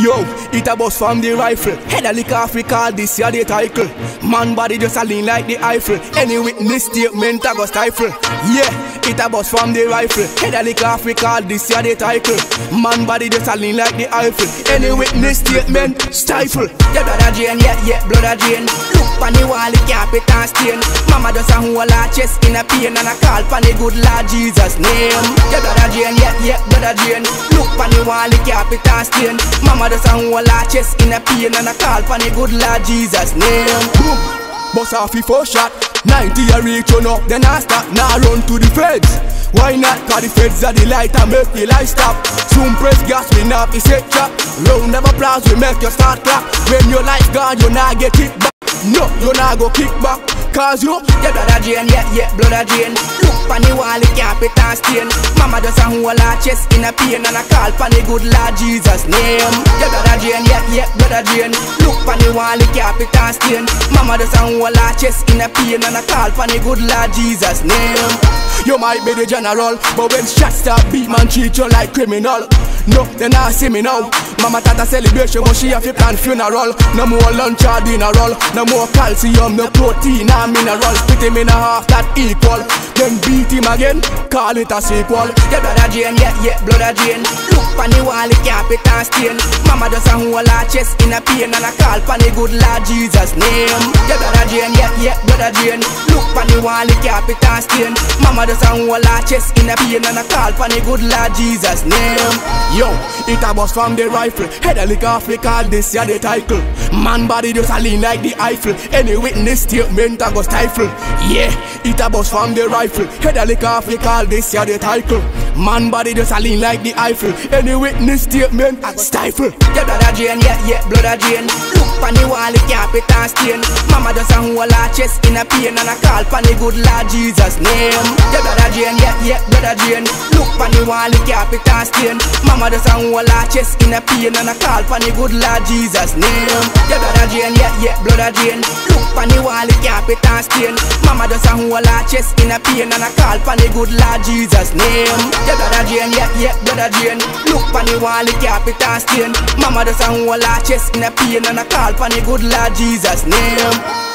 Yo, it a bust from the rifle. Head a lick call this year the title. Man body just a lean like the Eiffel. Any witness statement I go stifle. Yeah, it a bust from the rifle. Head a lick off, we call this year the title. Man body just a lean like the Eiffel. Any witness statement stifle. Your brother Jane, yeah, yeah, blood of Jane. Look on the wall, the carpet and stain. Mama just a whole her chest in a pain and a call on the good Lord Jesus name. Your brother Jane, yeah, yeah, brother Jane. Look on the wall, the carpet and stain. Mama just a whole her chest in a pain and a call on the good Lord Jesus name. Boom. Bust off the first shot 90 a reach you know Then I stop. Now run to the feds. Why not? Cause the feds are the light and make the light stop. Soon press gas we not be set trap Round of applause we make you start clap. When your life gone you not get kicked back. No, you not go kick back. Cause you Your brother Jane, yeah, yeah, blood. Look on the wall, the carpet and stain. Mama just a whole her chest in a pain and a call on the good Lord Jesus name. Your brother Jane, yeah, yeah, brother Jane. Look on the wall, the carpet and stain. Mama just a whole her chest in a pain and a call on the good Lord Jesus name. You might be the general But when shots start beat man treat you like criminal No, they not see me now Mama tata celebration but she have to plan funeral No more lunch or dinner roll No more calcium, no protein or mineral Split him in a half that equal Then beat him again, call it a sequel Your brother Jane, yeah, yeah, blood of Jane. Look on the wall, the carpet and stain. Mama just a whole her chest in a pain and a call on the good Lord Jesus name. Your brother Jane, yeah, yeah, brother Jane. Look on the wall, the carpet and stain. Mama just a whole her chest in a pain and a call on the good Lord Jesus name. Yo, it a bust from the rifle Head a lick off, we call this ya the title Man body just a lean like the Eiffel Any witness statement I go stifle Yeah, it a bust from the rifle Head a lick off, call this ya the title Man body just a lean like the Eiffel Any witness statement I stifle Your brother Jane, yeah, yeah, blood of Jane. Look on the wall, the carpet and stain. Mama just a whole her chest in a pain and a call on the good Lord Jesus name. Your brother Jane, yeah, yeah, brother Jane. Look on the wall, the carpet and stain. Mama just a whole her chest in a pain and a call on the good Lord Jesus name. Your brother Jane, yeah, yeah, blood of Jane. Look on the wall, the carpet and stain. Mama just a whole her chest in a pain and a call on the good Lord Jesus name. Your brother Jane, yeah, yeah, brother Jane. Look on the wall, the carpet and stain. Mama just a whole her chest in a pain and a call on the good Lord Jesus name.